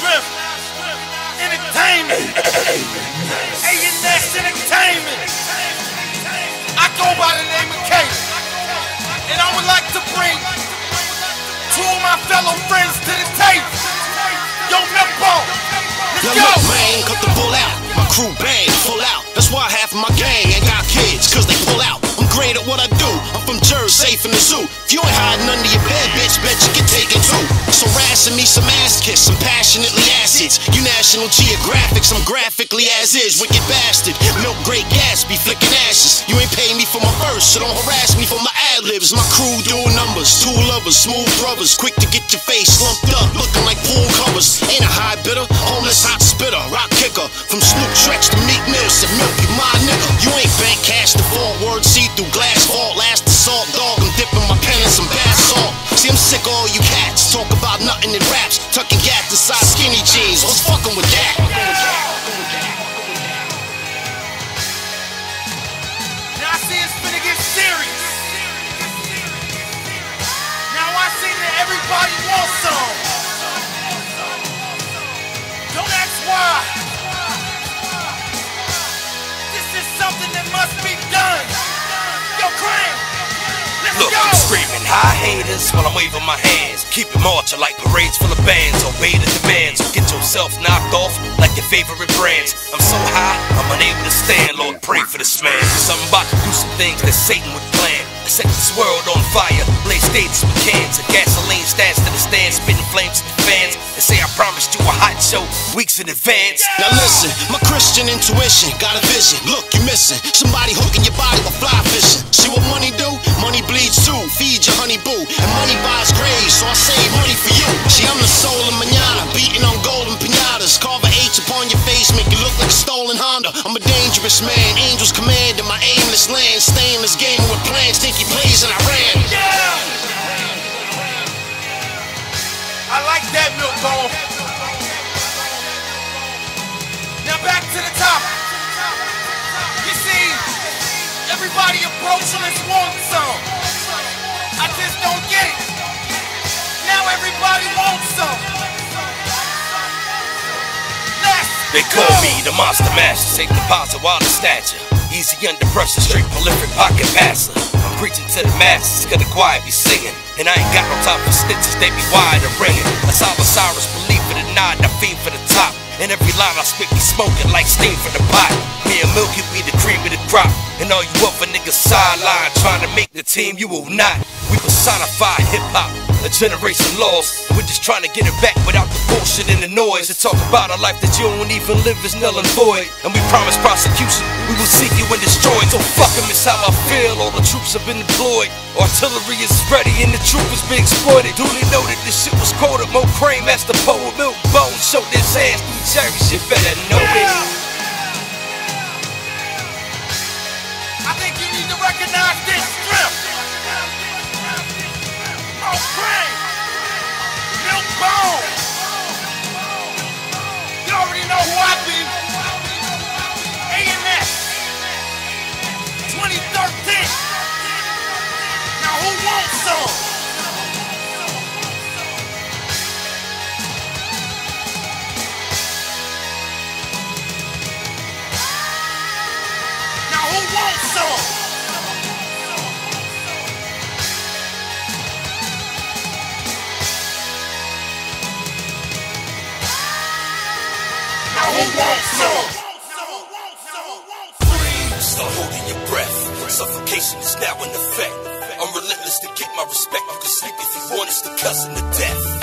Swift Entertainment. A&S Entertainment. I go by the name of Kate. And I would like to bring two of my fellow friends to the table. Yo, Mimbo, let's go. Man, cut the bull out. My crew bang, pull out. That's why half of my gang ain't got kids, cause they pull out. I'm great at what I do. I'm safe in the zoo. If you ain't hiding under your bed, bitch, bet you can take it too. So rassing me some ass kiss, some passionately acids. You National Geographics, I'm graphically as is. Wicked bastard, milk great gas, be flicking ashes. You ain't paying me for my verse, so don't harass me for my ad libs. My crew doing numbers, two lovers, smooth brothers, quick to get your face slumped up, looking like pool covers. Ain't a high bidder, homeless hot spitter, rock kicker. From Snoop Trex to Meek Mill, milk you my nigga. You ain't bank cash fault, word see through glass fault, last assault, dog. I'm dipping my pen in some bath salt. See, I'm sick of all you cats, talk about nothing in raps, tucking gas inside skinny jeans. What's fucking with that? Now I see it's finna get serious. Now I see that everybody wants some. Screaming high haters while I'm waving my hands. Keep it marching like parades full of bands. Obey the demands. Get yourself knocked off like your favorite brands. I'm so high, I'm unable to stand. Lord, pray for this man. Cause I'm about to do some things that Satan would plan. Set this world on fire, blaze show weeks in advance. Now listen, my Christian intuition got a vision. Look, you missing somebody hooking your body with fly fishing. See what money do? Money bleeds too. Feed your honey boo, and money buys graves, so I save money for you. See, I'm the soul of manana, beating on golden pinatas. Carve a H upon your face, make you look like a stolen Honda. I'm a dangerous man, angels command us wants some. I just don't get it. Now everybody wants some. Let's They call go. me the monster master, take deposit while the stature. Easy under pressure, straight prolific pocket passer. I'm preaching to the masses, cause the choir be singing. And I ain't got no time for stitches, they be wide and ringing. How Osiris believe it or not, I fiend for the top. And every line I spit be smoking like steam from the pot. Milky be the cream of the crop. And all you other niggas sideline trying to make the team, you will not. We personify hip hop, a generation lost. We're just trying to get it back without the bullshit and the noise. To talk about a life that you don't even live is null and void. And we promise prosecution, we will seek you and destroy. So fuck fuck 'em, it's how I feel. All the troops have been deployed. Artillery is ready and the troopers be exploited. Duly noted, this shit was quoted. Mo Crane, Master Poet, Milk Bone, showed this ass through cherry shit. Better know it. Suffocation is now in effect. I'm relentless to get my respect. You can sleep if you want, it's the cousin to death.